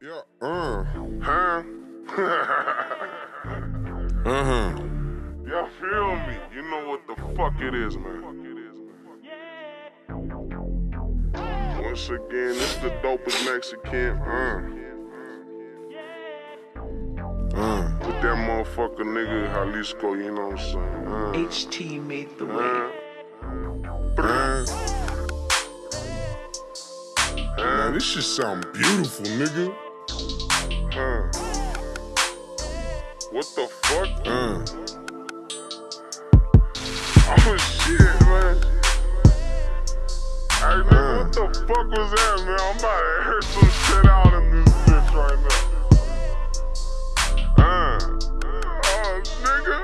Yeah, uh, huh? uh-huh. Y'all feel me? You know what the fuck it is, man. Once again, it's the dopest Mexican, uh. Uh, with that motherfucker nigga Jalisco, you know what I'm saying? Uh, HT made the uh, way. uh. Man, this shit sound beautiful, nigga. Uh. What the fuck? Uh. Oh shit, man. Hey, nigga, what the fuck was that, man? I'm about to hear some shit out in this bitch right now. Uh. Oh, nigga.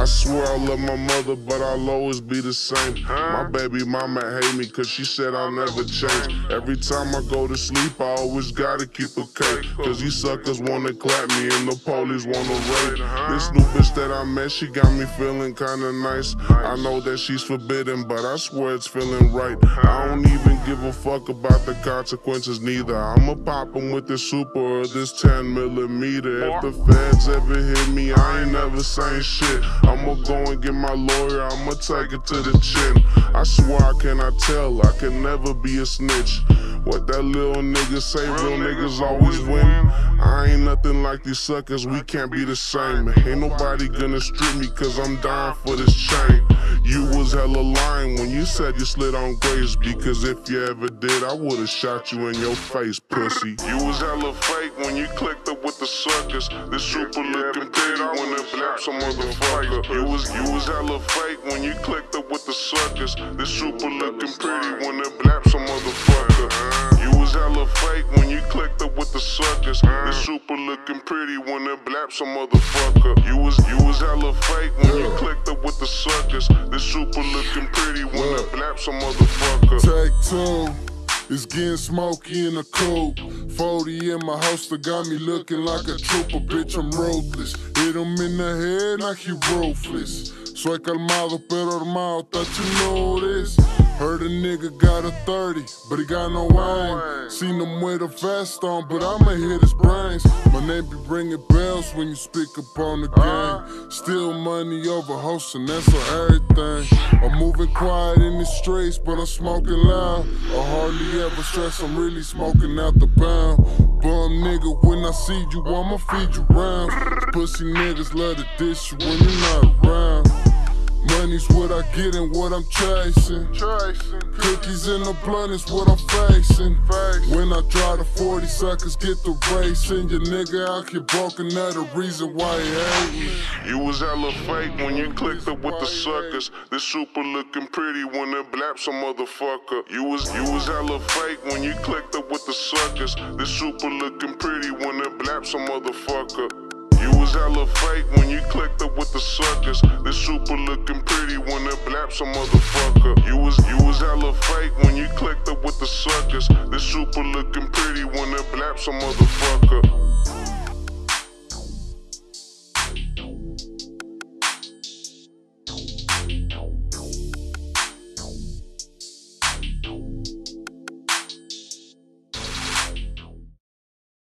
I swear I love my mother, but I'll always be the same. My baby mama hate me cause she said I'll never change. Every time I go to sleep, I always gotta keep a cake. Cause these suckers wanna clap me and the police wanna rape. This new bitch that I met, she got me feeling kinda nice. I know that she's forbidden, but I swear it's feeling right. I don't even give a fuck about the consequences neither. I'ma pop 'em with this super or this 10 millimeter. If the feds ever hit me, I ain't never saying shit. I'ma go and get my lawyer, I'ma take it to the chin. I swear I cannot tell, I can never be a snitch. What that little nigga say, real niggas always win. I ain't nothing like these suckers, we can't be the same. Ain't nobody gonna strip me cause I'm dying for this chain. You was hella lying when you said you slid on grace. Because if you ever did, I would've shot you in your face, pussy. You was hella fake when you clicked up with the suckers. This super looking pretty when it blaps a motherfucker. You was you was hella fake when you clicked up with the suckers. This super looking pretty when it blaps a motherfucker. You was hella fake when you clicked up with the suckers. Mm. This super looking pretty when it blaps a motherfucker. You was you was hella fake when you mm. clicked up with the suckers. This super looking pretty when it blaps a motherfucker. Take two. It's getting smoky in the coop. 40 in my house that got me looking like a trooper, bitch. I'm ruthless. Hit him in the head like he ruthless. Soy calmado pero armado, thought you know this. Heard a nigga got a 30, but he got no aim. Seen him with a vest on, but I'ma hit his brains. My name be ringing bells when you speak upon the game. Still money over hosting, that's on everything. I'm moving quiet in the streets, but I'm smoking loud. I hardly ever stress, I'm really smoking out the pound. Bum nigga, when I see you, I'ma feed you rounds. Pussy niggas love to dish you when you're not around. Money's what I get and what I'm chasing. chasing. Cookies in the blunt is what I'm facing. When I drive the 40 suckers get the racing. Your nigga out here broken, another reason why he hate me. You was hella fake when you clicked up with the suckers. This super looking pretty when it blaps a motherfucker. You was you was hella fake when you clicked up with the suckers. This super looking pretty when it blaps a motherfucker. You was hella fake when you clicked up with the suckers. This super looking pretty when it blaps a motherfucker. You was you was hella fake when you clicked up with the suckers. This super looking pretty when it blaps a motherfucker.